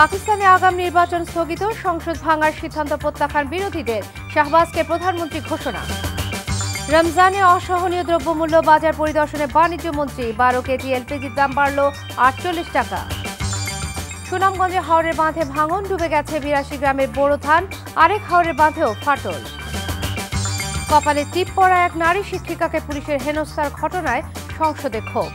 পাকিস্তানে আগাম নির্বাচন স্থগিত, সংসদ ভাঙার সিদ্ধান্ত প্রত্যাখ্যান বিরোধীদের, শাহবাজকে প্রধানমন্ত্রী ঘোষণা। রমজানে অসহনীয় দ্রব্যমূল্য বাজার পরিদর্শনে বাণিজ্য মন্ত্রী বারো কেজি এলপিজির দাম বাড়ল আটচল্লিশ টাকা। সুনামগঞ্জে হাওড়ের বাঁধে ভাঙন, ডুবে গেছে বিরাশি গ্রামের বড় ধান, আরেক হাওড়ের বাঁধেও ফাটল। কপালে টিপ পড়া এক নারী শিক্ষিকাকে পুলিশের হেনস্থার ঘটনায় সংসদে ক্ষোভ।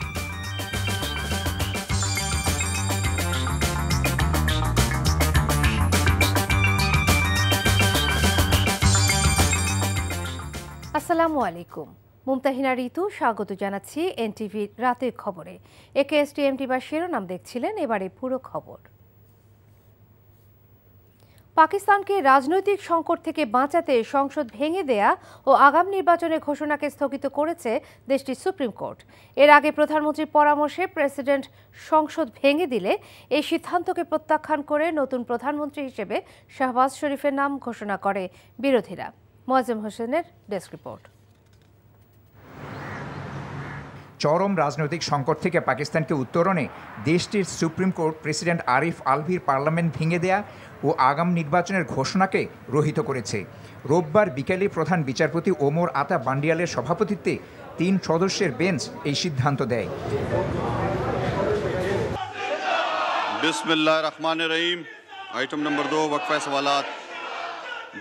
আসসালামু আলাইকুম। মুমতাহিনা ঋতু, স্বাগত জানাচ্ছি এনটিভির রাতের খবরে। একে এস টি এমটি বা শিরোনাম দেখছিলেন, এবারে পুরো খবর। পাকিস্তানকে রাজনৈতিক সংকট থেকে বাঁচাতে সংসদ ভেঙে দেয়া ও আগাম নির্বাচনের ঘোষণাকে স্থগিত করেছে দেশটির সুপ্রিম কোর্ট। এর আগে প্রধানমন্ত্রীর পরামর্শে প্রেসিডেন্ট সংসদ ভেঙে দিলে এই সিদ্ধান্তকে প্রত্যাখ্যান করে নতুন প্রধানমন্ত্রী হিসেবে শাহবাজ শরীফের নাম ঘোষণা করে বিরোধীরা। মোয়াজেম হোসেনের ডেস্ক রিপোর্ট। চরম রাজনৈতিক সংকট থেকে পাকিস্তানকে উত্তরণে দেশটির সুপ্রিম কোর্ট প্রেসিডেন্ট আরিফ আলভির পার্লামেন্ট ভেঙে দেয়া ও আগাম নির্বাচনের ঘোষণাকে রহিত করেছে। রোববার বিকেলে প্রধান বিচারপতি ওমর আতা বান্ডিয়ালের সভাপতিত্বে তিন সদস্যের বেঞ্চ এই সিদ্ধান্ত দেয়। বিসমিল্লাহ রহমান রহিম। আইটেম নম্বর দো ওয়াকফা সওয়ালাত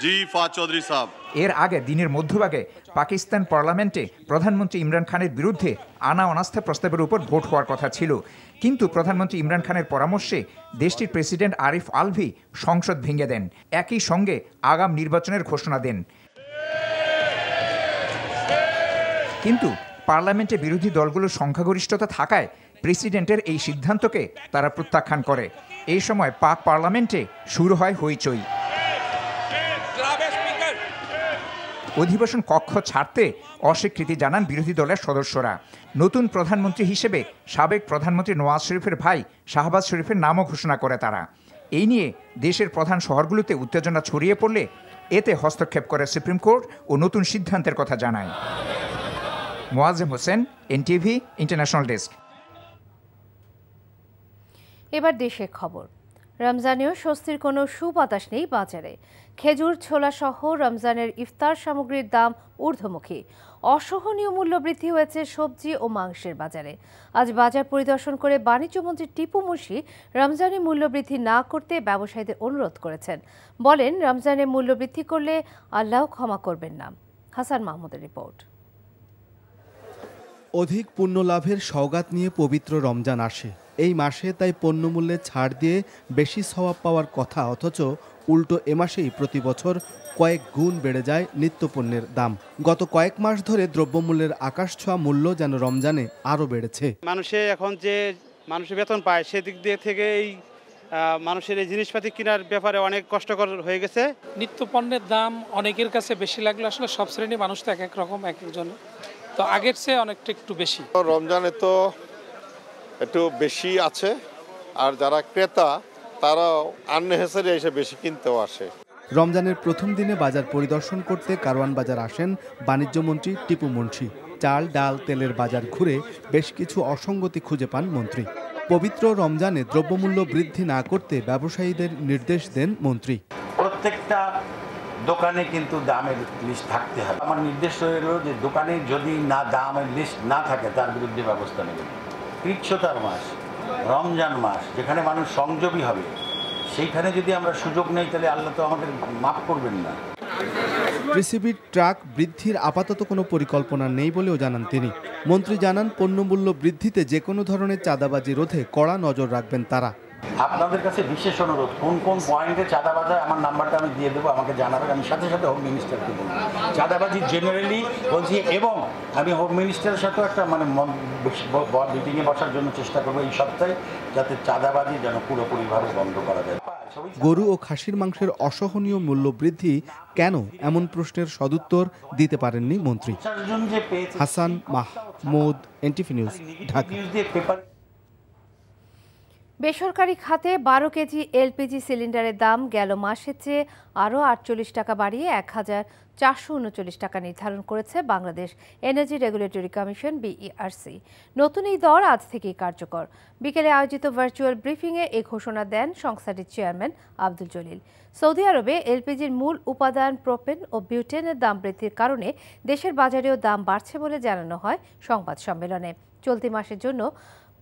জি ফা চৌধুরী সাহেব। এর আগে দিনের মধ্যভাগে পাকিস্তান পার্লামেন্টে প্রধানমন্ত্রী ইমরান খানের বিরুদ্ধে আনা অনাস্থা প্রস্তাবের উপর ভোট হওয়ার কথা ছিল। কিন্তু প্রধানমন্ত্রী ইমরান খানের পরামর্শে দেশটির প্রেসিডেন্ট আরিফ আলভি সংসদ ভেঙে দেন। একই সঙ্গে আগাম নির্বাচনের ঘোষণা দেন। কিন্তু পার্লামেন্টে বিরোধী দলগুলোর সংখ্যাগরিষ্ঠতা থাকায় প্রেসিডেন্টের এই সিদ্ধান্তকে তারা প্রত্যাখ্যান করে। এই সময় পাক পার্লামেন্টে শুরু হয় হইচই। অধিবেশন কক্ষ ছাড়তে অস্বীকৃতি জানান বিরোধী দলের সদস্যরা। নতুন প্রধানমন্ত্রী হিসেবে সাবেক প্রধানমন্ত্রী নওয়াজ শরীফের ভাই শাহবাজ শরীফের নামও ঘোষণা করে তারা। এই নিয়ে দেশের প্রধান শহরগুলোতে উত্তেজনা ছড়িয়ে পড়লে এতে হস্তক্ষেপ করে সুপ্রিম কোর্ট ও নতুন সিদ্ধান্তের কথা জানায়। Moazzem Hossain, NTV, international desk. এবার দেশের খবর। রমজানেও স্বস্তির কোনো সুবাতাস নেই বাজারে। খেজুর, ছোলা সহ রমজানের ইফতার সামগ্রীর দাম ঊর্ধ্বমুখী। অসহনীয় মূল্য বৃদ্ধি হয়েছে সবজি ও মাংসের বাজারে। আজ বাজার পরিদর্শন করে বাণিজ্যমন্ত্রী টিপু মুর্শি রমজানে মূল্য বৃদ্ধি না করতে ব্যবসায়ীদের অনুরোধ করেছেন। বলেন, রমজানে মূল্য বৃদ্ধি করলে আল্লাহ ক্ষমা করবেন না। হাসান মাহমুদের রিপোর্ট। অধিক পুণ্য লাভের সওগাত নিয়ে পবিত্র রমজান আসে। এই মাসে তাই পণ্যমূল্যে ছাড় দিয়ে বেশি সওয়াব পাওয়ার কথা অথচ উল্টো এ মাসেই প্রতি বছর কয়েক গুণ বেড়ে যায় নিত্যপণ্যের দাম। গত কয়েক মাস ধরে দ্রব্যমূল্যের আকাশ ছোঁয়া মূল্য যেন রমজানে আরও বেড়েছে। মানুষে এখন যে মানুষের বেতন পায় সেদিক দিয়ে থেকে এই মানুষের এই জিনিসপাতি কেনার ব্যাপারে অনেক কষ্টকর হয়ে গেছে। নিত্য পণ্যের দাম অনেকের কাছে বেশি লাগল। আসলে সব শ্রেণির মানুষ তো এক এক রকম এক একজন। তো আগের চেয়ে অনেকটা একটু বেশি। রমজানে তো একটু বেশি আছে আর যারা ক্রেতা তারাও আননেসেসারি এসে বেশি কিনতেও আসে। রমজানের প্রথম দিনে বাজার পরিদর্শন করতে কারওয়ান বাজার আসেন বাণিজ্যমন্ত্রী টিপু মুন্সি। চাল ডাল তেলের বাজার ঘুরে বেশ কিছু অসঙ্গতি খুঁজে পান মন্ত্রী। পবিত্র রমজানে দ্রব্যমূল্য বৃদ্ধি না করতে ব্যবসায়ীদের নির্দেশ দেন মন্ত্রী। প্রত্যেকটা দোকানে কিন্তু দামের লিস্ট থাকতে হবে। আমার নির্দেশ রইল যে দোকানে যদি না দামের লিস্ট না থাকে তার বিরুদ্ধে ব্যবস্থা নেবেন। কৃচ্ছতার মাস, রমজান মাস, যেখানে মানুষ সংযমী হবে, সেইখানে যদি আমরা সুযোগ নেই, তাহলে আল্লাহ তো আমাদের মাফ করবেন না। পৃথিবীর ট্রাক বৃদ্ধির আপাতত কোনো পরিকল্পনা নেই বলেও জানান তিনি। মন্ত্রী জানান, পণ্যমূল্য বৃদ্ধিতে যে কোনো ধরনের চাঁদাবাজি রোধে কড়া নজর রাখবেন তারা। আপনাদের কাছে বিশেষ অনুরোধ কোন কোন পয়েন্টে চাঁদাবাজি আমার নাম্বারটা আমি দিয়ে দেবো আমাকে জানাবেন আমি সাথে সাথে হোম মিনিস্টারকে বলব। চাঁদাবাজি জেনারেলি বলছি এবং আমি হোম মিনিস্টারের সাথেও একটা মানে মিটিংয়ে বসার জন্য চেষ্টা করব এই সপ্তাহে যাতে চাঁদাবাজি যেন পুরোপুরিভাবে বন্ধ করা যায়। গরু ও খাসির মাংসের অসহনীয় মূল্য বৃদ্ধি কেন এমন প্রশ্নের সদুত্তর দিতে পারেননি মন্ত্রী? Hasan Mahmud NTV news Dhaka. বেসরকারি খাতে বারো কেজি এলপিজি সিলিন্ডারের দাম গেল মাসের চেয়ে আরও আটচল্লিশ টাকা বাড়িয়ে এক হাজার চারশো উনচল্লিশ টাকা নির্ধারণ করেছে Bangladesh energy regulatory commission BERC নতুন এই দর আজ থেকেই কার্যকর। বিকেলে আয়োজিত ভার্চুয়াল ব্রিফিংয়ে এই ঘোষণা দেন সংস্থাটির চেয়ারম্যান আব্দুল জলিল। সৌদি আরবে এলপিজির মূল উপাদান প্রোপেন ও বিউটেনের দাম বৃদ্ধির কারণে দেশের বাজারেও দাম বাড়ছে বলে জানানো হয় সংবাদ সম্মেলনে। চলতি মাসের জন্য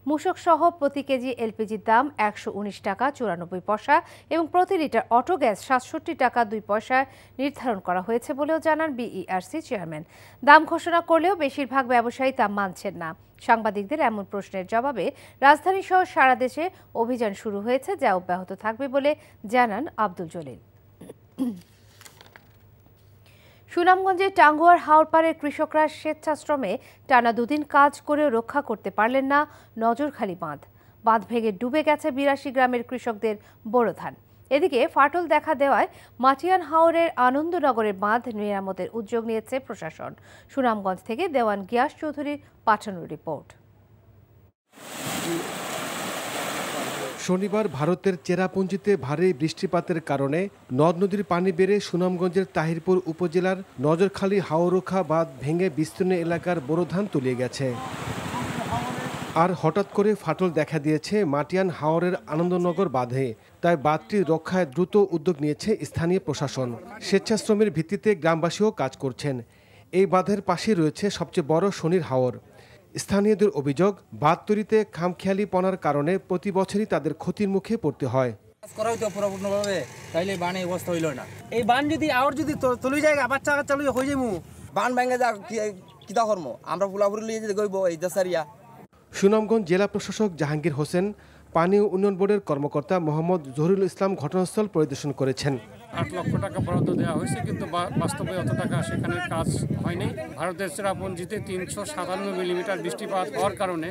মূসক সহ প্রতি কেজি এলপিজির দাম একশো উনিশ টাকা, চুরানব্বই পয়সা এবং প্রতি লিটার অটো গ্যাস সাতষট্টি টাকা, দুই পয়সা নির্ধারণ করা হয়েছে বলেও জানান বিইআরসি চেয়ারম্যান। দাম ঘোষণা করলেও বেশিরভাগ ব্যবসায়ী তা মানছেন না। সাংবাদিকদের এমন প্রশ্নের জবাবে রাজধানী সহ সারা দেশে অভিযান শুরু হয়েছে, যা অব্যাহত থাকবে বলে জানান আব্দুল জলিল। সুনামগঞ্জের টাঙ্গুয়ার হাওড়পাড়ের কৃষকরা স্বেচ্ছাশ্রমে টানা দুদিন কাজ করেও রক্ষা করতে পারলেন না নজরখালি বাঁধ। বাঁধ ভেঙে ডুবে গেছে বিরাশি গ্রামের কৃষকদের বোরো ধান। এদিকে ফাটল দেখা দেওয়ায় মাটিয়ান হাওরের আনন্দনগরের বাঁধ মেরামতের উদ্যোগ নিয়েছে প্রশাসন। সুনামগঞ্জ থেকে দেওয়ান গিয়াস চৌধুরীর পাঠানো রিপোর্ট। শনিবার ভারতের চেরাপুঞ্জিতে ভারী বৃষ্টিপাতের কারণে নদ নদীর পানি বেড়ে সুনামগঞ্জের তাহিরপুর উপজেলার নজরখালী, হাওরোখা বাঁধ ভেঙে বিস্তীর্ণ এলাকার বোরো ধান তলিয়ে গেছে। আর হঠাৎ করে ফাটল দেখা দিয়েছে মাটিয়ান হাওরের আনন্দনগর বাঁধে। তাই বাঁধটি রক্ষায় দ্রুত উদ্যোগ নিয়েছে স্থানীয় প্রশাসন। স্বেচ্ছাশ্রমের ভিত্তিতে গ্রামবাসীও কাজ করছেন। এই বাঁধের পাশে রয়েছে সবচেয়ে বড় শনির হাওর। স্থানীয়দের অভিযোগ বাঁধ তৈরিতে খামখেয়ালিপনার কারণে প্রতি বছরই তাদের ক্ষতির মুখে পড়তে হয়। কাজ করা হইতো পুরোপূর্ণভাবে তাইলে বানে অবস্থা হইল না। এই বান যদি যদি তলি যায় বাচ্চা কাচ্চা লইয়া হয়ে যাইমু। বান ভাঙে যা কিতা কর্ম? আমরা ফুলাফুরি লিয়ে যদি গইব এই দেশারিয়া। সুনামগঞ্জ জেলা প্রশাসক জাহাঙ্গীর হোসেন পানি উন্নয়ন বোর্ডের কর্মকর্তা মোহাম্মদ জহুরুল ইসলাম ঘটনাস্থল পরিদর্শন করেছেন। আট লক্ষ টাকা বরাদ্দ দেওয়া হয়েছে, কিন্তু বাস্তবে অত টাকা সেখানে কাজ হয়নি। ভারতের চেরাপুঞ্জিতে তিনশো সাতান্ন মিলিমিটার বৃষ্টিপাত হওয়ার কারণে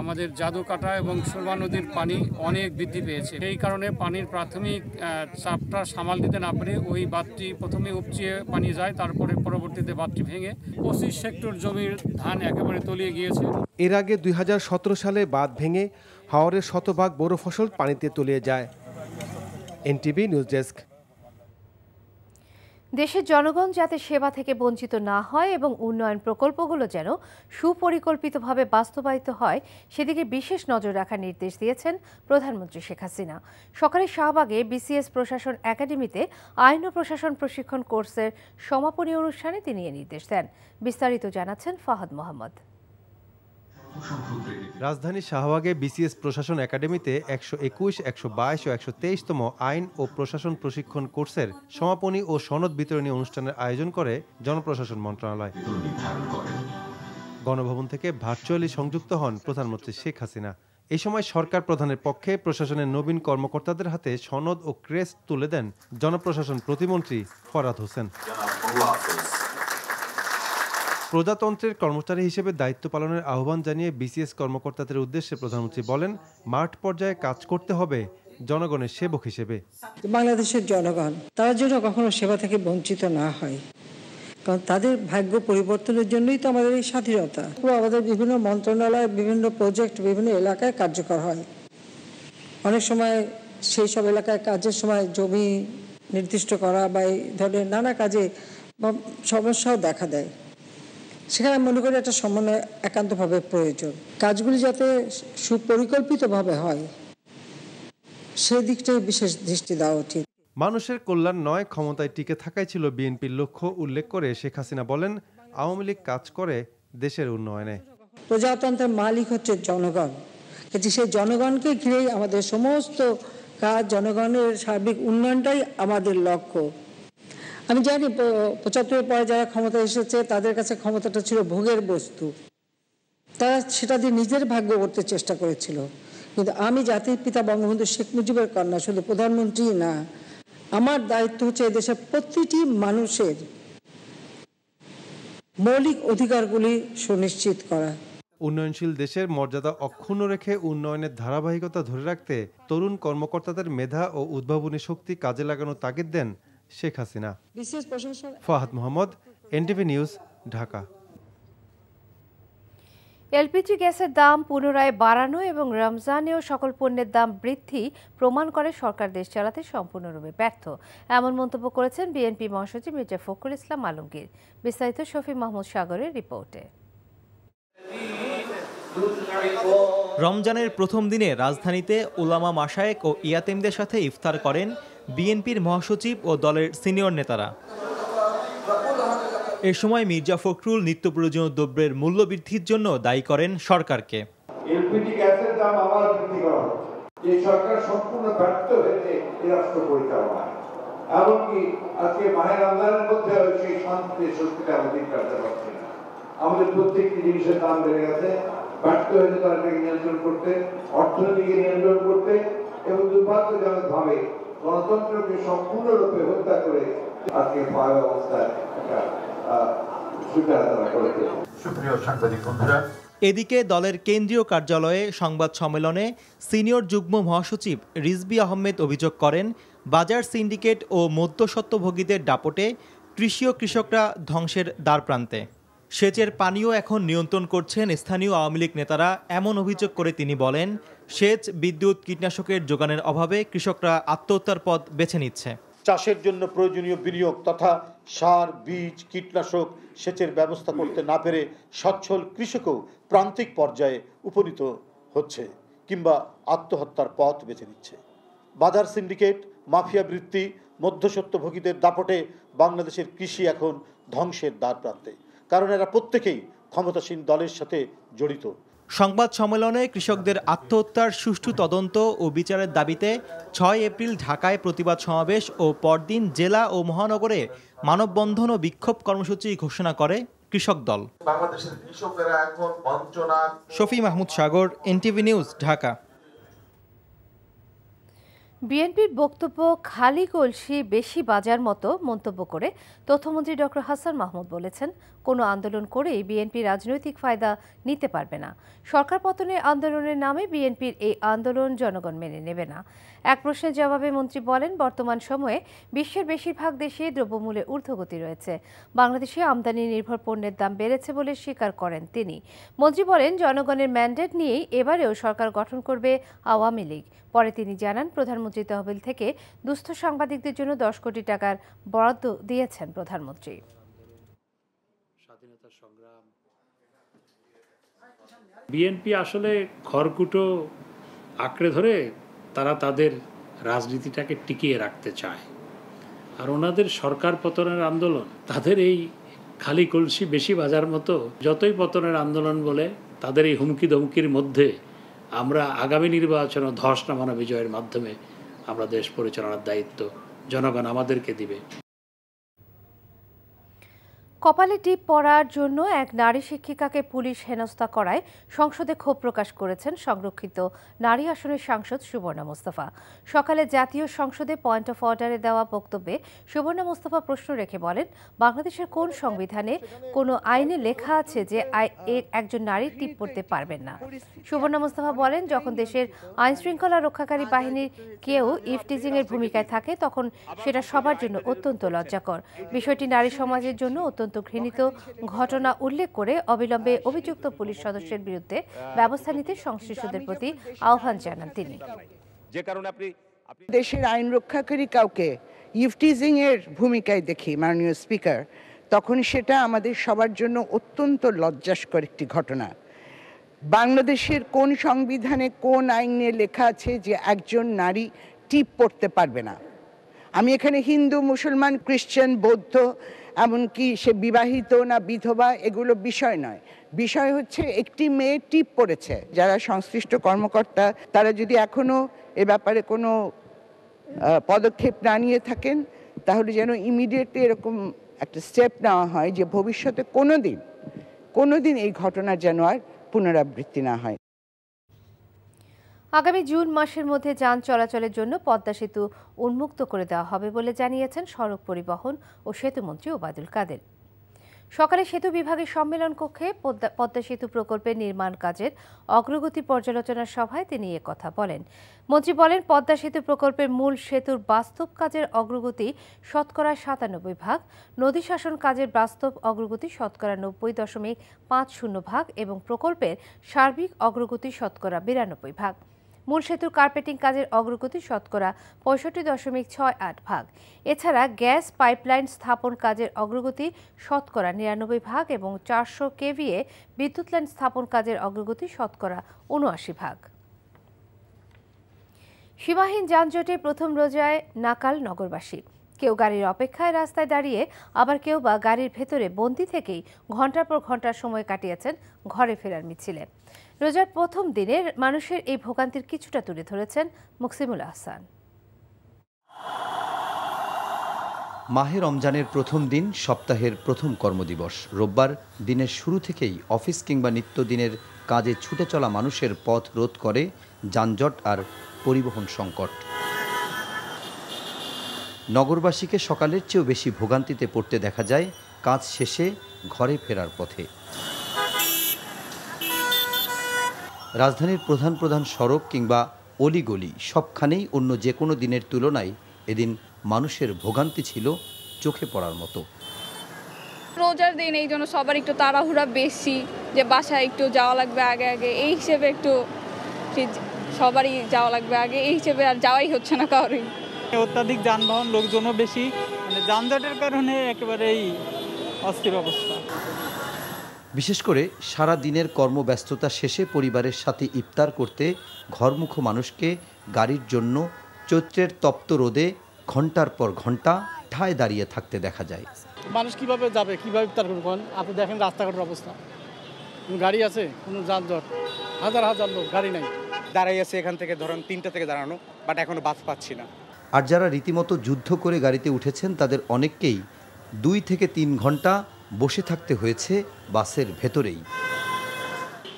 আমাদের জাদুকাটা এবং সুরমা নদীর পানি অনেক বৃদ্ধি পেয়েছে। এই কারণে পানির প্রাথমিক চাপটা সামাল দিতে না পারে ওই বাঁধটি প্রথমে উপচিয়ে পানি যায়, তারপরে পরবর্তীতে বাঁধটি ভেঙে পঁচিশ হেক্টর জমির ধান একেবারে তলিয়ে গিয়েছে। এর আগে দুই হাজার সতেরো সালে বাঁধ ভেঙে হাওরের শতভাগ বড় ফসল পানিতে তলিয়ে যায়। NTV news desk. দেশের জনগণ যাতে সেবা থেকে বঞ্চিত না হয় এবং উন্নয়ন প্রকল্পগুলো যেন সুপরিকল্পিতভাবে বাস্তবায়িত হয়, সেদিকে বিশেষ নজর রাখার নির্দেশ দিয়েছেন প্রধানমন্ত্রী শেখ হাসিনা। সকালে শাহবাগে বিসিএস প্রশাসন একাডেমিতে আইন ও প্রশাসন প্রশিক্ষণ কোর্সের সমাপনী অনুষ্ঠানে তিনি এ নির্দেশ দেন। বিস্তারিত জানাচ্ছেন ফাহাদ মোহাম্মদ। রাজধানী শাহবাগে বিসিএস প্রশাসন একাডেমিতে একশো একুশ একশো বাইশ ও একশো তেইশতম আইন ও প্রশাসন প্রশিক্ষণ কোর্সের সমাপনী ও সনদ বিতরণী অনুষ্ঠানের আয়োজন করে জনপ্রশাসন মন্ত্রণালয়। গণভবন থেকে ভার্চুয়ালি সংযুক্ত হন প্রধানমন্ত্রী শেখ হাসিনা। এই সময় সরকার প্রধানের পক্ষে প্রশাসনের নবীন কর্মকর্তাদের হাতে সনদ ও ক্রেস্ট তুলে দেন জনপ্রশাসন প্রতিমন্ত্রী ফরাদ হোসেন। প্রজাতন্ত্রের কর্মচারী হিসেবে দায়িত্ব পালনের আহ্বান জানিয়ে বিসিএস কর্মকর্তাদের উদ্দেশ্যে প্রধানমন্ত্রী বলেন, মাঠ পর্যায়ে কাজ করতে হবে জনগণের সেবক হিসেবে। বাংলাদেশের জনগণ, তারা যেন কখনো সেবা থেকে বঞ্চিত না হয়। কারণ তাদের ভাগ্য পরিবর্তনের জন্যই তো আমাদের এই স্বাধীনতা। আমাদের বিভিন্ন মন্ত্রণালয়, বিভিন্ন প্রজেক্ট, বিভিন্ন এলাকায় কার্যকর হয়। অনেক সময় সেই সব এলাকায় কাজের সময় জমি নির্দিষ্ট করা বা এই ধরনের নানা কাজে সমস্যাও দেখা দেয়। সেখানে আমি মনে করি একটা সমন্বয় একান্তভাবে প্রয়োজন। কাজগুলি যাতে সুপরিকল্পিতভাবে হয় সেদিকটাই বিশেষ দৃষ্টি দেওয়া উচিত। মানুষের কল্যাণ নয় ক্ষমতায় টিকে থাকাই ছিল বিএনপির লক্ষ্য উল্লেখ করে শেখ হাসিনা বলেন আওয়ামী লীগ কাজ করে দেশের উন্নয়নে। প্রজাতন্ত্রের মালিক হচ্ছে জনগণ। কাজে সেই জনগণকে ঘিরেই আমাদের সমস্ত কাজ জনগণের সার্বিক উন্নয়নটাই আমাদের লক্ষ্য। আমি জানি পঁচাত্তরের পরে যারা ক্ষমতা এসেছে, তাদের কাছে ক্ষমতাটা ছিল ভোগের বস্তু। তারা সেটা দিয়ে নিজের ভাগ্য করতে চেষ্টা করেছিল। কিন্তু আমি জাতির পিতা বঙ্গবন্ধু শেখ মুজিবের কন্যা, শুধু প্রধানমন্ত্রী না, আমার দায়িত্ব হচ্ছে এদেশের প্রতিটি মানুষের মৌলিক অধিকারগুলি সুনিশ্চিত করা। উন্নয়নশীল দেশের মর্যাদা অক্ষুণ্ণ রেখে উন্নয়নের ধারাবাহিকতা ধরে রাখতে তরুণ কর্মকর্তাদের মেধা ও উদ্ভাবনী শক্তি কাজে লাগানোর তাগিদ দেন Sheikh Hasina. Fahad Mohammad NTV news Dhaka. LPG গ্যাসের দাম পুনরায় বাড়ানো এবং রমজানেও সকল পণ্যের দাম বৃদ্ধি প্রমাণ করে সরকার দেশ চালাতে সম্পূর্ণরূপে ব্যর্থ। এমন মন্তব্য করেছেন বিএনপি মহাসচিব মির্জা ফখরুল ইসলাম আলমগীর। বিস্তারিত শফি মাহমুদ সাগরের রিপোর্টে। রমজানের প্রথম দিনে রাজধানীতে উলামা মাসায়েক ও ইয়াতেমদের সাথে ইফতার করেন বিএনপির মহাসচিব ও দলের সিনিয়র নেতারা। এ সময় মির্জা ফখরুল নিত্য প্রয়োজনীয় দ্রব্যের মূল্য বৃদ্ধির জন্য দায়ী করেন সরকারকে। এলপিজি গ্যাসের দাম আবার বৃদ্ধি করা সরকার সম্পূর্ণ ব্যর্থ হয়েছে রাষ্ট্র এমনকি আজকে মাহের মধ্যে সেই কাটতে না। আমাদের প্রত্যেকটি জিনিসের দাম বেড়ে গেছে, ব্যর্থ হয়েছে নিয়ন্ত্রণ করতে, অর্থনীতিকে নিয়ন্ত্রণ করতে, এবং দুর্ভাগ্যজনক ভাবে গণতন্ত্রকে সম্পূর্ণরূপে হত্যা করে আজকে ভয় অবস্থায় সুপ্রিয় সাংবাদিক বন্ধুরা এদিকে দলের কেন্দ্রীয় কার্যালয়ে সংবাদ সম্মেলনে সিনিয়র যুগ্ম মহাসচিব রিজবি আহমেদ অভিযোগ করেন বাজার সিন্ডিকেট ও মধ্যস্বত্বভোগীদের দাপটে কৃষি ও কৃষকরা ধ্বংসের দ্বারপ্রান্তে। সেচের পানীয় এখন নিয়ন্ত্রণ করছেন স্থানীয় আওয়ামী লীগ নেতারা। এমন অভিযোগ করে তিনি বলেন, সেচ, বিদ্যুৎ, কীটনাশকের যোগানের অভাবে কৃষকরা আত্মহত্যার পথ বেছে নিচ্ছে। চাষের জন্য প্রয়োজনীয় বিনিয়োগ তথা সার, বীজ, কীটনাশক সেচের ব্যবস্থা করতে না পেরে সচ্ছল কৃষকও প্রান্তিক পর্যায়ে উপনীত হচ্ছে কিংবা আত্মহত্যার পথ বেছে নিচ্ছে। বাজার সিন্ডিকেট, মাফিয়া বৃত্তি, মধ্যস্বত্বভোগীদের দাপটে বাংলাদেশের কৃষি এখন ধ্বংসের দ্বার প্রান্তে কারণ এরা প্রত্যেকেই ক্ষমতাসীন দলের সাথে জড়িত। সংবাদ সম্মেলনে কৃষকদের আত্মহত্যার সুষ্ঠু তদন্ত ও বিচারের দাবিতে ছয় এপ্রিল ঢাকায় প্রতিবাদ সমাবেশ ও পরদিন জেলা ও মহানগরে মানববন্ধন ও বিক্ষোভ কর্মসূচি ঘোষণা করে কৃষক দল। বাংলাদেশের কৃষকেরা এখন বঞ্চনা শফি মাহমুদ সাগর এনটিভি নিউজ ঢাকা। বিএনপির বক্তব্য খালি কলসি, বেশি বাজার মতো মন্তব্য করে তথ্যমন্ত্রী ডক্টর হাসান মাহমুদ বলেছেন, কোনো আন্দোলন করেই বিএনপি রাজনৈতিক ফায়দা নিতে পারবে না। সরকার পতনের আন্দোলনের নামে বিএনপির এই আন্দোলন জনগণ মেনে নেবে না। এক প্রশ্নের জবাবে মন্ত্রী বলেন, বর্তমান সময়ে বিশ্বের বেশিরভাগ দেশে দ্রব্যমূল্যের ঊর্ধ্বগতি রয়েছে। বাংলাদেশে আমদানি নির্ভর পণ্যের দাম বেড়েছে বলে স্বীকার করেন তিনি। মন্ত্রী বলেন, জনগণের ম্যান্ডেট নিয়েই এবারেও সরকার গঠন করবে আওয়ামী লীগ। পরে তিনি জানান, প্রধানমন্ত্রী তহবিল থেকে দুস্থ সাংবাদিকদের জন্য দশ কোটি টাকার বরাদ্দ দিয়েছেন প্রধানমন্ত্রী। বিএনপি আসলে খড়কুটো আঁকড়ে ধরে তারা তাদের রাজনীতিটাকে টিকিয়ে রাখতে চায়। আর ওনাদের সরকার পতনের আন্দোলন, তাদের এই খালি কলসি বেশি বাজার মতো যতই পতনের আন্দোলন বলে, তাদের এই হুমকি ধমকির মধ্যে আমরা আগামী নির্বাচন ধস নামানো বিজয়ের মাধ্যমে আমরা দেশ পরিচালনার দায়িত্ব জনগণ আমাদেরকে দিবে। কপালে টিপ পড়ার জন্য এক নারী শিক্ষিকাকে পুলিশ হেনস্থা করায় সংসদে ক্ষোভ প্রকাশ করেছেন সংরক্ষিত নারী আসনের সাংসদ সুবর্ণা মোস্তফা। সকালে জাতীয় সংসদে পয়েন্ট অফ অর্ডারে দেওয়া বক্তব্যে সুবর্ণা মোস্তফা প্রশ্ন রেখে বলেন, বাংলাদেশের কোন সংবিধানে কোনো আইনে লেখা আছে যে একজন নারী টিপ পড়তে পারবেন না? সুবর্ণা মোস্তফা বলেন, যখন দেশের আইন শৃঙ্খলা রক্ষাকারী বাহিনীর কেউ ইফটিজিং এর ভূমিকায় থাকে, তখন সেটা সবার জন্য অত্যন্ত লজ্জাকর। বিষয়টি নারী সমাজের জন্য অত্যন্ত অত্যন্ত ঘৃণিত ঘটনা উল্লেখ করে অবিলম্বে অভিযুক্ত পুলিশ সদস্যের বিরুদ্ধে ব্যবস্থা নিতে সংশ্লিষ্টদের প্রতি আহ্বান জানান তিনি। যে কারণে আপনি দেশের আইন রক্ষাকারী কাউকে ইফটিজিং এর ভূমিকায় দেখি মাননীয় স্পিকার তখন সেটা আমাদের সবার জন্য অত্যন্ত লজ্জাস্কর একটি ঘটনা। বাংলাদেশের কোন সংবিধানে কোন আইনে লেখা আছে যে একজন নারী টিপ পড়তে পারবে না? আমি এখানে হিন্দু মুসলমান খ্রিশ্চান বৌদ্ধ এমনকি সে বিবাহিত না বিধবা এগুলো বিষয় নয়। বিষয় হচ্ছে একটি মেয়ে টিপ পড়েছে, যারা সংশ্লিষ্ট কর্মকর্তা, তারা যদি এখনও এ ব্যাপারে কোনো পদক্ষেপ না নিয়ে থাকেন, তাহলে যেন ইমিডিয়েটলি এরকম একটা স্টেপ নেওয়া হয় যে ভবিষ্যতে কোনো দিন কোনো দিন এই ঘটনা যেন আর পুনরাবৃত্তি না হয়। আগামী জুন মাসের মধ্যে যান চলাচলের জন্য পদ্মা সেতু উন্মুক্ত করে দেওয়া হবে বলে জানিয়েছেন সড়ক পরিবহন ও সেতুমন্ত্রী ওবায়দুল কাদের। সকালে সেতু বিভাগের সম্মেলন কক্ষে পদ্মা সেতু প্রকল্পের নির্মাণ কাজের অগ্রগতি পর্যালোচনা সভায় তিনি কথা বলেন। মন্ত্রী বলেন, পদ্মা সেতু প্রকল্পের মূল সেতুর বাস্তব কাজের অগ্রগতি শতকরা সাতানব্বই ভাগ, নদী শাসন কাজের বাস্তব অগ্রগতি শতকরা নব্বই দশমিক পাঁচ শূন্য ভাগ এবং প্রকল্পের সার্বিক অগ্রগতি শতকরা বিরানব্বই ভাগ। মূল সেতুর কার্পেটিং কাজের অগ্রগতি শতকরা পঁয়ষট্টি দশমিক ছয় আট ভাগ। এছাড়া গ্যাস পাইপলাইন স্থাপন কাজের অগ্রগতি শতকরা নিরানব্বই ভাগ এবং চারশো কেভিএ বিদ্যুৎ লাইন স্থাপন কাজের অগ্রগতি শতকরা উনআশি ভাগ। সীমাহীন যানজটে প্রথম রোজায় নাকাল নগরবাসী। কেউ গাড়ির অপেক্ষায় রাস্তায় দাঁড়িয়ে, আবার কেউ বা গাড়ির ভেতরে বন্দি থেকেই ঘণ্টার পর ঘণ্টার সময় কাটিয়েছেন ঘরে ফেরার মিছিলে। রোজার প্রথম দিনের মানুষের এই ভোগান্তির কিছুটা তুলে ধরেছেন মুকসিমুল আহসান মাহে রমজানের প্রথম দিন সপ্তাহের প্রথম কর্মদিবস। রোববার দিনের শুরু থেকেই অফিস কিংবা নিত্যদিনের কাজে ছুটে চলা মানুষের পথ রোধ করে যানজট আর পরিবহন সংকট। নগরবাসীকে সকালের চেয়েও বেশি ভোগান্তিতে পড়তে দেখা যায়, কাজ শেষে ঘরে ফেরার পথে। রাজধানীর প্রধান প্রধান সড়ক কিংবা অলিগলি সবখানেই অন্য যে কোনো দিনের তুলনায় এদিন মানুষের ভোগান্তি ছিল চোখে পড়ার মতো। রোজার দিন এই জন্য সবার একটু তাড়াহুড়া বেশি যে বাসায় একটু যাওয়া লাগবে আগে আগে। এই হিসেবে একটু সবারই যাওয়া লাগবে আগে। এই হিসেবে আর যাওয়াই হচ্ছে না কারোরই। অত্যাধিক যানবাহন লোকজনও বেশি। মানে যানজটের কারণে একেবারেই অস্থির অবস্থা। বিশেষ করে সারা দিনের কর্মব্যস্ততা শেষে পরিবারের সাথে ইফতার করতে ঘরমুখ মানুষকে গাড়ির জন্য চৈত্রের তপ্ত রোদে ঘণ্টার পর ঘণ্টা ঠায় দাঁড়িয়ে থাকতে দেখা যায়। মানুষ কীভাবে যাবে কীভাবে ইফতার করবে কোন? আপনি দেখেন রাস্তাঘাটের অবস্থা। কোনো গাড়ি আছে? কোনো যানজট? হাজার হাজার লোক গাড়ি নাই। দাঁড়াই আছে এখান থেকে ধরেন তিনটা থেকে দাঁড়ানো বাট এখনও বাস পাচ্ছি না। আর যারা রীতিমতো যুদ্ধ করে গাড়িতে উঠেছেন তাদের অনেককেই দুই থেকে তিন ঘণ্টা বসে থাকতে হয়েছে বাসের ভেতরেই।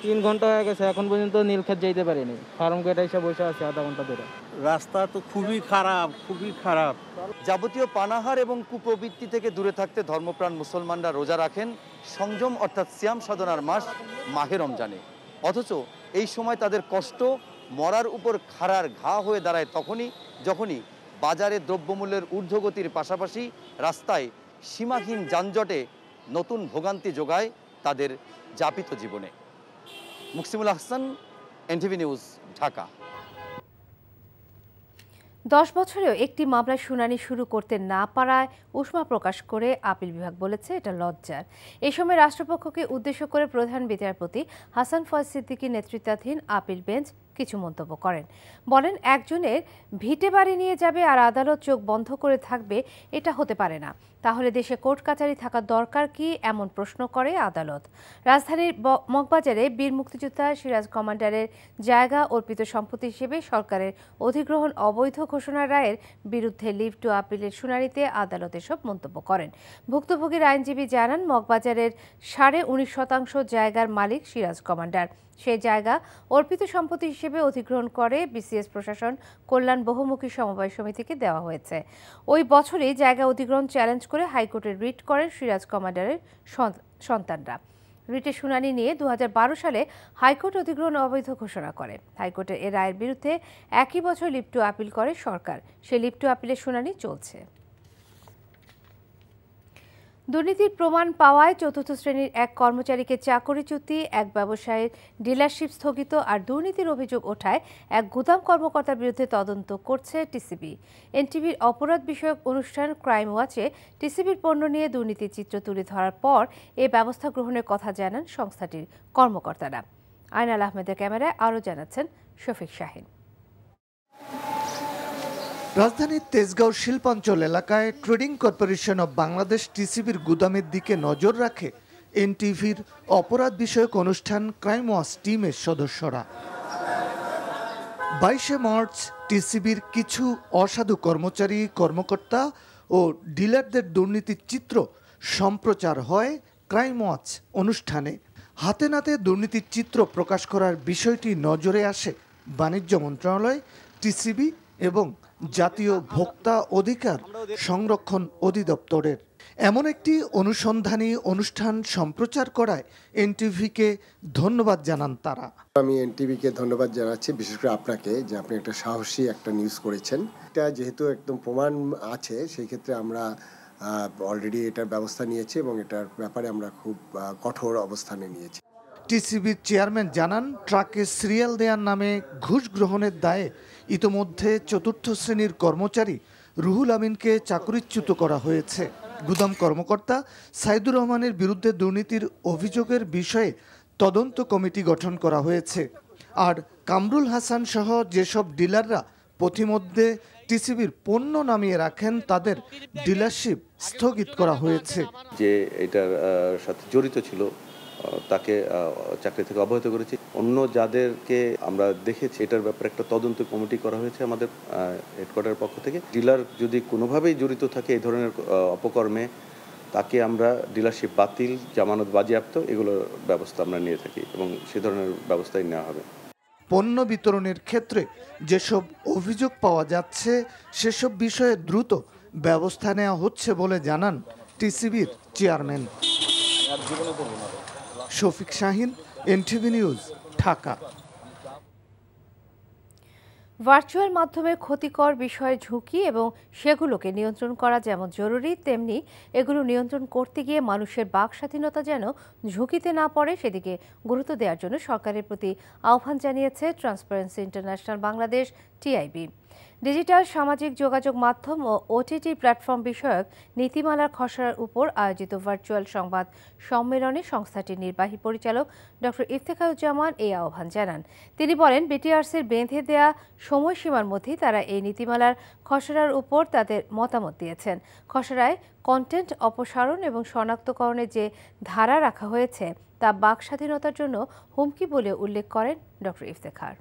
তিন ঘণ্টা হয়ে গেছে এখন পর্যন্ত নীলক্ষেত যাইতে পারিনি। ফার্ম গেটে এসে বসে আছে আধা ঘণ্টা ধরে। রাস্তা তো খুবই খারাপ খুবই খারাপ। যাবতীয় পানাহার এবং কুপ্রবৃত্তি থেকে দূরে থাকতে ধর্মপ্রাণ মুসলমানরা রোজা রাখেন সংযম অর্থাৎ সিয়াম সাধনার মাস মাহে রমজানে। অথচ এই সময় তাদের কষ্ট মরার উপর খাড়ার ঘা হয়ে দাঁড়ায় তখনই যখনই বাজারে দ্রব্যমূল্যের ঊর্ধ্বগতির পাশাপাশি রাস্তায় সীমাহীন যানজটে নতুন ভোগান্তি যোগায় তাদের যাপিত জীবনে। Muksimul Ahsan NTV news, Dhaka. দশ বছরেও একটি মামলায় শুনানি শুরু করতে না পারায় উষ্মা প্রকাশ করে আপিল বিভাগ বলেছে, এটা লজ্জার। এই সময় রাষ্ট্রপক্ষকে উদ্দেশ্য করে প্রধান বিচারপতি হাসান ফয়েজ সিদ্দিকীর নেতৃত্বাধীন আপিল বেঞ্চ কিছু মন্তব্য করেন। বলেন, একজনের ভিটে বাড়ি নিয়ে যাবে আর আদালত চোখ বন্ধ করে থাকবে, এটা হতে পারে না। তাহলে দেশে কোর্ট কাচারি থাকা দরকার কি? এমন প্রশ্ন করে আদালত। রাজধানীর মগবাজারে বীর মুক্তিযোদ্ধা সিরাজ কমান্ডারের জায়গা অর্পিত সম্পত্তি হিসেবে সরকারের অধিগ্রহণ অবৈধ ঘোষণার রায়ের বিরুদ্ধে লিভ টু আপিলের শুনানিতে আদালত এসব মন্তব্য করেন। ভুক্তভোগীর আইনজীবী জানান, মগবাজারের সাড়ে উনিশ শতাংশ জায়গার মালিক সিরাজ কমান্ডার। সেই জায়গা অর্পিত সম্পত্তি হিসেবে অধিগ্রহণ করে বিসিএস প্রশাসন কল্যাণ বহুমুখী সমবায় সমিতিকে দেওয়া হয়েছে। ওই বছরই জায়গা অধিগ্রহণ চ্যালেঞ্জ করে হাইকোর্টে রিট করেন সিরাজ কমান্ডারের সন্তানরা। রিটের শুনানি নিয়ে দু হাজার বারো সালে হাইকোর্ট অধিগ্রহণ অবৈধ ঘোষণা করে। হাইকোর্টের এ রায়ের বিরুদ্ধে একই বছর লিপ্টু আপিল করে সরকার। সেই লিপ্টু আপিলের শুনানি চলছে। দুর্নীতির প্রমাণ পাওয়ায় চতুর্থ শ্রেণির এক কর্মচারীকে চাকরিচ্যুতি, এক ব্যবসায়ের ডিলারশিপ স্থগিত আর দুর্নীতির অভিযোগ ওঠায় এক গুদাম কর্মকর্তার বিরুদ্ধে তদন্ত করছে টিসিবি। এনটিভির অপরাধ বিষয়ক অনুষ্ঠান ক্রাইম ওয়াচে টিসিবির পণ্য নিয়ে দুর্নীতির চিত্র তুলে ধরার পর এ ব্যবস্থা গ্রহণের কথা জানান সংস্থাটির কর্মকর্তারা। আয়নাল আহমেদের ক্যামেরায় আরও জানাচ্ছেন শফিক শাহিন। রাজধানীর তেজগাঁও শিল্পাঞ্চল এলাকায় ট্রেডিং কর্পোরেশন অব বাংলাদেশ টিসিবির গুদামের দিকে নজর রাখে এনটিভির অপরাধ বিষয়ক অনুষ্ঠান ক্রাইম ওয়াচ টিমের সদস্যরা। বাইশে মার্চ টিসিবির কিছু অসাধু কর্মচারী, কর্মকর্তা ও ডিলারদের দুর্নীতির চিত্র সম্প্রচার হয় ক্রাইম ওয়াচ অনুষ্ঠানে। হাতে নাতে দুর্নীতির চিত্র প্রকাশ করার বিষয়টি নজরে আসে বাণিজ্য মন্ত্রণালয়, টিসিবি এবং জাতীয় ভোক্তা অধিকার সংরক্ষণ অধিদপ্তরের। এমন একটি অনুসন্ধানী অনুষ্ঠান সম্প্রচার করায় এনটিভিকে ধন্যবাদ জানান তারা। আমি এনটিভিকে ধন্যবাদ জানাচ্ছি বিশেষ করে আপনাকে যে আপনি একটা সাহসী একটা নিউজ করেছেন। এটা যেহেতু একদম প্রমাণ আছে সেই ক্ষেত্রে আমরা অলরেডি এটার ব্যবস্থা নিয়েছি এবং এটার ব্যাপারে আমরা খুব কঠোর অবস্থানে নিয়েছি। টিসিবির চেয়ারম্যান জানান ট্রাকে সিরিয়াল দেওয়ার নামে ঘুষ গ্রহণের দায়ে ইতোমধ্যে চতুর্থ শ্রেণির কর্মচারী রুহুল আমিনকে চাকরিচ্যুত করা হয়েছে। গুদাম কর্মকর্তা সাইদুর রহমানের বিরুদ্ধে দুর্নীতির অভিযোগের বিষয়ে তদন্ত কমিটি গঠন করা হয়েছে। আর কামরুল হাসান সহ যেসব ডিলাররা পথিমধ্যে টিসিবির পণ্য নামিয়ে রাখেন, তাদের ডিলারশিপ স্থগিত করা হয়েছে। যে এটার সাথে জড়িত ছিল তাকে চাকরি থেকে অবহিত করেছি। অন্য যাদেরকে আমরা দেখেছি এটার ব্যাপারে একটা তদন্ত কমিটি করা হয়েছে আমাদের হেডকোয়ার্টার পক্ষ থেকে। ডিলার যদি কোনোভাবেই জড়িত থাকে এই ধরনের অপকর্মে তাকে আমরা ডিলারশিপ বাতিল জামানত বাজেয়াপ্ত এগুলোর ব্যবস্থা আমরা নিয়ে থাকি এবং সে ধরনের ব্যবস্থাই নেওয়া হবে। পণ্য বিতরণের ক্ষেত্রে যেসব অভিযোগ পাওয়া যাচ্ছে সেসব বিষয়ে দ্রুত ব্যবস্থা নেওয়া হচ্ছে বলে জানান টিসিবির chairman. Shafiq Shahin, NTV news, Dhaka. Virtual মাধ্যমে ক্ষতিকর বিষয়ের ঝুঁকি এবং সেগুলোকে নিয়ন্ত্রণ করা যেমন জরুরি, তেমনি এগুলো নিয়ন্ত্রণ করতে গিয়ে মানুষের বাক স্বাধীনতা যেন ঝুঁকিতে না পড়ে, সেদিকে গুরুত্ব দেওয়ার জন্য সরকারের প্রতি আহ্বান জানিয়েছে Transparency International Bangladesh, TIB. Digital সামাজিক যোগাযোগ মাধ্যম ও ওটিটি প্ল্যাটফর্ম বিষয়ক নীতিমালার খসড়ার উপর আয়োজিত ভার্চুয়াল সংবাদ সম্মেলনে সংস্থাটির নির্বাহী পরিচালক ডক্টর ইফতেখারুজ্জামান এই আহ্বান জানান। তিনি বলেন বিটিআরসির বেঁধে দেয়া সময়সীমার মধ্যেই তারা এই নীতিমালার খসড়ার উপর তাদের মতামত দিয়েছেন। খসড়ায় কন্টেন্ট অপসারণ এবং শনাক্তকরণের যে ধারা রাখা হয়েছে, তা বাক স্বাধীনতার জন্য হুমকি বলে উল্লেখ করেন ডক্টর ইফতেখার।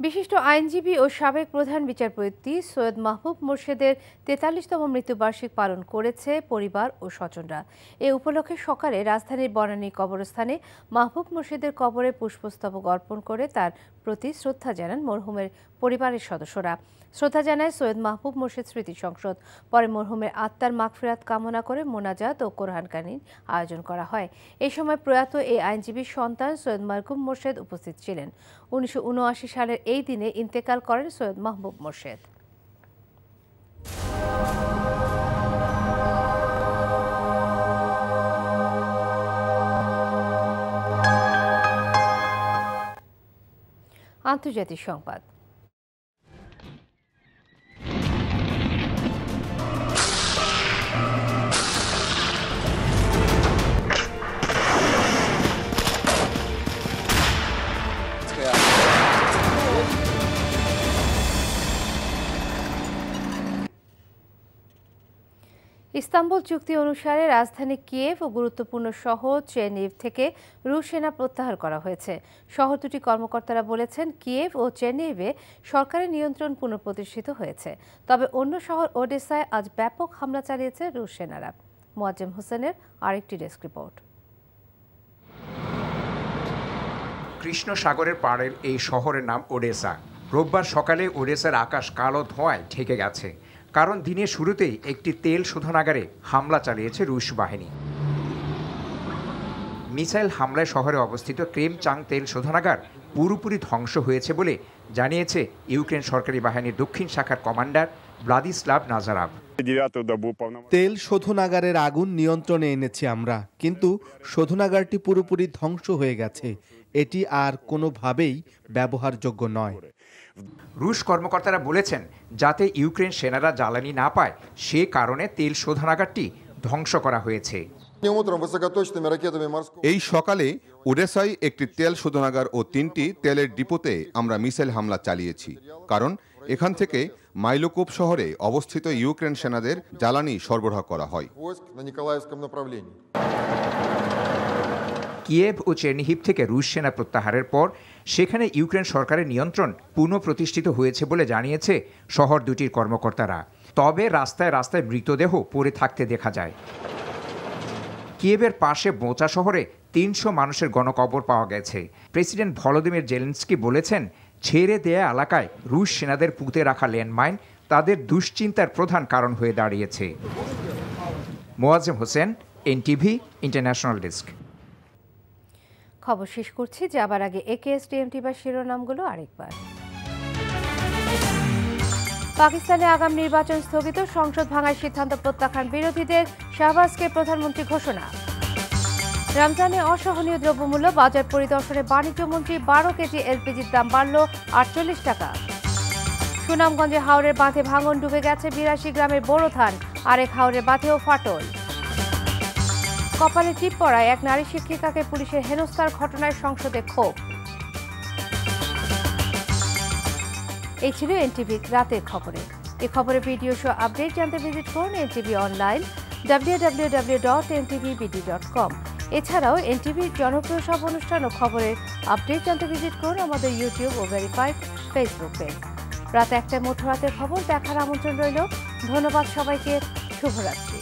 বিশিষ্ট আইনজীবী ও সাবেক প্রধান বিচারপতি সৈয়দ মাহবুব মোর্শেদের তেতাল্লিশতম মৃত্যুবার্ষিক পালন করেছে পরিবার ও স্বজনরা। এ উপলক্ষে সকালে রাজধানীর বনানী কবরস্থানে মাহবুব মোর্শেদের কবরে পুষ্পস্তবক অর্পণ করে তার প্রতি শ্রদ্ধা জানান মরহুমের পরিবারের সদস্যরা। শ্রদ্ধা জানায় সৈয়দ মাহবুব মোর্শেদ স্মৃতি সংসদ। পরে মরহুমের আত্মার মাগফিরাত কামনা করে মোনাজাত ও কোরআন কানির আয়োজন করা হয়। এই সময় প্রয়াত এই আইনজীবীর সন্তান সৈয়দ মারকুম মোর্শেদ উপস্থিত ছিলেন। উনিশশো উনআশি সালের এই দিনে ইন্তেকাল করেন সৈয়দ মাহবুব মোর্শেদ। আন্তর্জাতিক সংবাদ। ইস্তাম্বুল চুক্তি অনুসারে রাজধানী কিয়েভ ও গুরুত্বপূর্ণ শহর চেনিভ থেকে রুশ সেনা প্রত্যাহার করা হয়েছে। শহর দুটি কর্মকর্তারা বলেছেন কিয়েভ ও চেনিভে সরকারের নিয়ন্ত্রণ পুনঃপ্রতিষ্ঠিত হয়েছে। তবে অন্য শহর ওডেসায় আজ ব্যাপক হামলা চালিয়েছে রুশ সেনারা। মোয়াজ্জেম হোসেনের আরেকটি ডেস্ক রিপোর্ট। কৃষ্ণ সাগরের পাড়ের এই শহরের নাম ওডেসা। রোববার সকালে ওডেসার আকাশ কালো ধোঁয়ায় ঢেকে গেছে। কারণ দিনের শুরুতেই একটি তেল শোধনাগারে হামলা চালিয়েছে রুশ বাহিনী। মিসাইল হামলায় শহরে অবস্থিত ক্রেম চাং তেল শোধনাগার পুরোপুরি ধ্বংস হয়েছে বলে জানিয়েছে ইউক্রেন সরকারি বাহিনীর দক্ষিণ শাখার কমান্ডার ব্লাদিস্লাভ নাজারাভ। তেল শোধনাগারের আগুন নিয়ন্ত্রণে এনেছি আমরা, কিন্তু শোধনাগারটি পুরোপুরি ধ্বংস হয়ে গেছে। এটি আর কোনোভাবেই ব্যবহারযোগ্য নয়। রুশ কর্মকর্তারা বলেছেন, যাতে ইউক্রেন সেনারা জ্বালানি না পায়, সে কারণে তেল শোধনাগারটি ধ্বংস করা হয়েছে। এই সকালে ওডেসায় একটি তেল শোধনাগার ও তিনটি তেলের ডিপোতে আমরা মিসাইল হামলা চালিয়েছি, কারণ এখান থেকে মাইলোকোপ শহরে অবস্থিত ইউক্রেন সেনাদের জ্বালানি সরবরাহ করা হয়। কিয়েভ ও চেরনিহিপ থেকে রুশ সেনা প্রত্যাহারের পর, সেখানে ইউক্রেন সরকারের নিয়ন্ত্রণ পুনঃপ্রতিষ্ঠিত হয়েছে বলে জানিয়েছে শহর দুটির কর্মকর্তারা। তবে রাস্তায় রাস্তায় মৃতদেহ পড়ে থাকতে দেখা যায়। কিয়েভের পাশে বোচা শহরে তিনশো মানুষের গণকবর পাওয়া গেছে। প্রেসিডেন্ট ভলোদিমির জেলেন্সকি বলেছেন, ছেড়ে দেয়া এলাকায় রুশ সেনাদের পুঁতে রাখা ল্যান্ডমাইন তাদের দুশ্চিন্তার প্রধান কারণ হয়ে দাঁড়িয়েছে। Moazzem Hossain, NTV, international desk. খবর শেষ করছি, যাবার আগে একেএসটিএমটি বা শিরোনামগুলো আরেকবার। পাকিস্তানে আগাম নির্বাচন স্থগিত, সংসদ ভাঙার সিদ্ধান্ত প্রত্যাখ্যান বিরোধীদের, শাহবাজকে প্রধানমন্ত্রী ঘোষণা। রমজানে অসহনীয় দ্রব্যমূল্য, বাজার পরিদর্শনে বাণিজ্য মন্ত্রী বারো কেজি এলপিজির দাম বাড়ল আটচল্লিশ টাকা। সুনামগঞ্জে হাওড়ের বাঁধে ভাঙন ডুবে গেছে বিরাশি গ্রামের বড় ধান, আরেক হাওড়ের বাঁধেও ফাটল। কপালে টিপ পড়ায় এক নারী শিক্ষিকাকে পুলিশের হেনস্থার ঘটনায় সংসদে ক্ষোভ। এই ছিল এনটিভির রাতের খবরে। এ খবরে ভিডিও শো আপডেট জানতে ভিজিট করুন এনটিভি অনলাইন www.ntvbd.com এছাড়াও এনটিভির জনপ্রিয় সব অনুষ্ঠান ও খবরের আপডেট জানতে ভিজিট করুন আমাদের ইউটিউব ও ভেরিফাইড ফেসবুক পেজ। রাত একটায় মধ্যরাতের খবর, দেখার আমন্ত্রণ রইল। ধন্যবাদ সবাইকে। শুভরাত্রি।